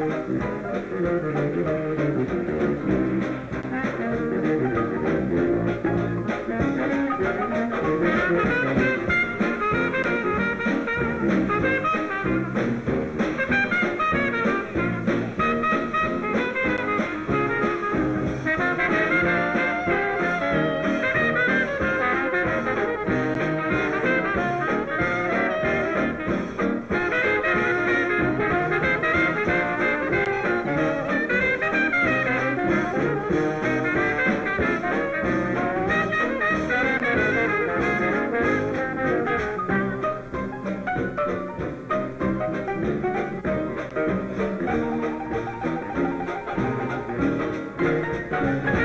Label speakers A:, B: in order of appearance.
A: Thank
B: you. Música